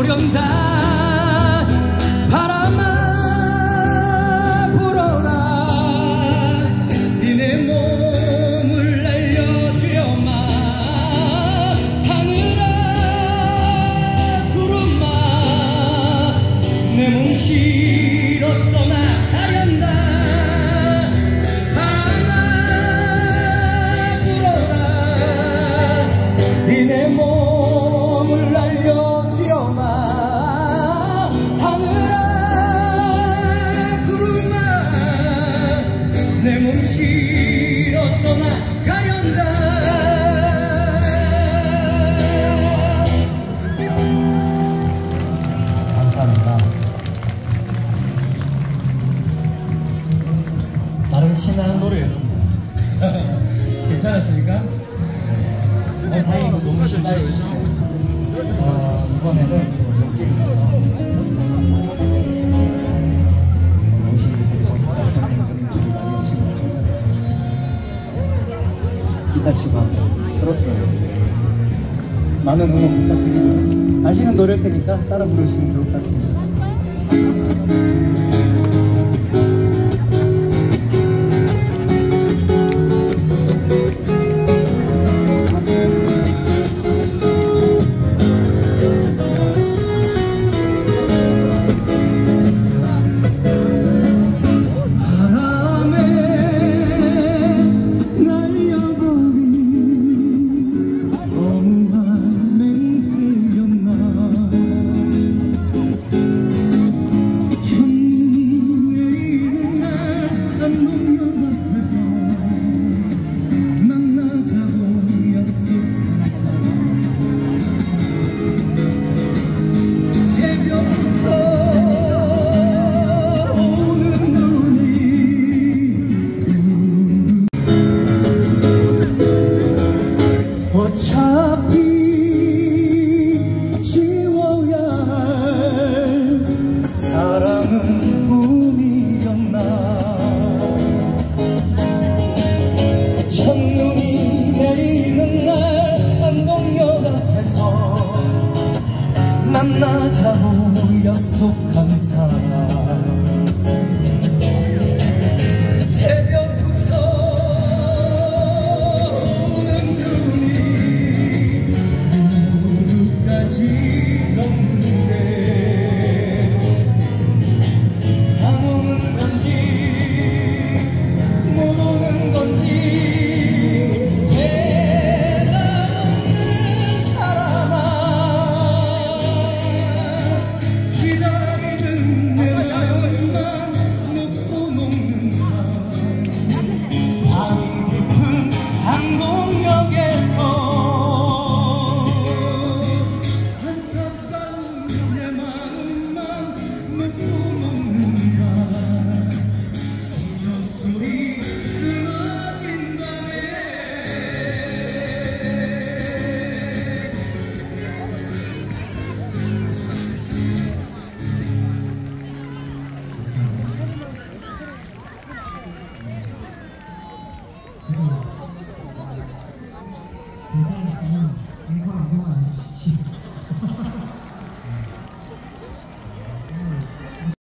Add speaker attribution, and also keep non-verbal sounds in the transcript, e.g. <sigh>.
Speaker 1: 오련다. 바람아 불어라. 이내 몸을 날려주여마. 하늘아 구름아 내 몸씨 실어 떠나가련다
Speaker 2: 감사합니다. 나름 신나는 노래였습니다. <laughs>
Speaker 1: 괜찮았습니까?
Speaker 2: 어, 다행히도 너무 신나해 주시네요. 어, 이번에는 또 여기에 가서 기타 치고 트로트를. 많은 응원 부탁드리고요. 아시는 노래일 테니까 따라 부르시면 좋을 것 같습니다.
Speaker 1: 어차피 지워야 할 사랑은 꿈이었나? 첫눈이 내리는 날 안동역 앞에서 만나자고 약속한 사람